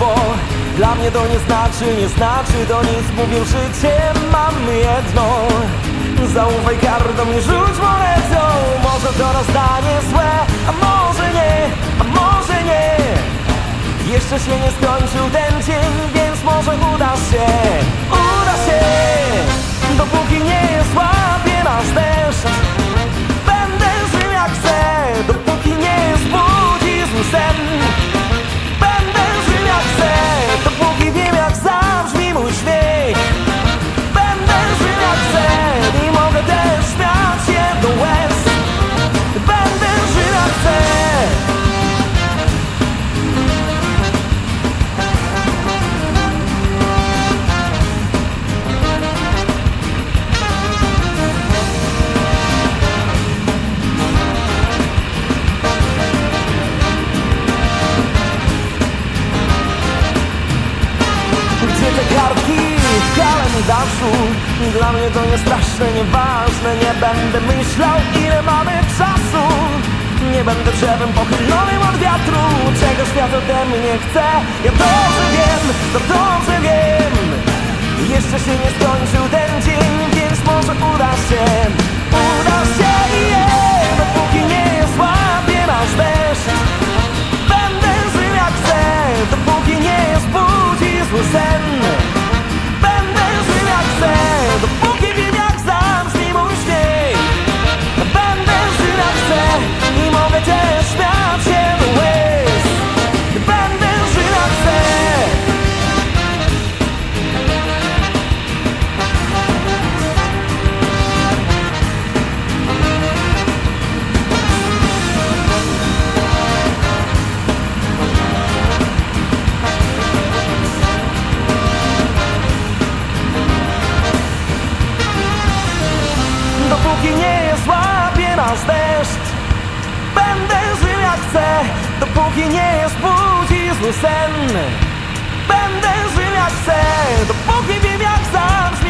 bo Dla mnie to nie znaczy, nie znaczy to nic. Mówię życie mam jedno. Zaufaj kartą i rzuć monetą. Może to rozdanie złe, a może nie, a może nie. Jeszcze się nie skończył ten kalendarzu? Dla mnie to nie straszne, nieważne. Nie będę myślał ile mamy czasu. Nie będę drzewem pochylonym od wiatru. Czego świat ode mnie chce? Ja dobrze wiem, to dobrze wiem. Jeszcze się nie skończył ten dzień Więc może uda się. Uda się yeah, Dopóki nie złapie nas deszcz. Będę żył jak chcę, dopóki nie zbudzi zły sen nie złapie nas deszcz. Będę żył jak chcę Dopóki nie zbudzi zły sen. Będę żył jak chcę Dopóki wiem jak zabrzmi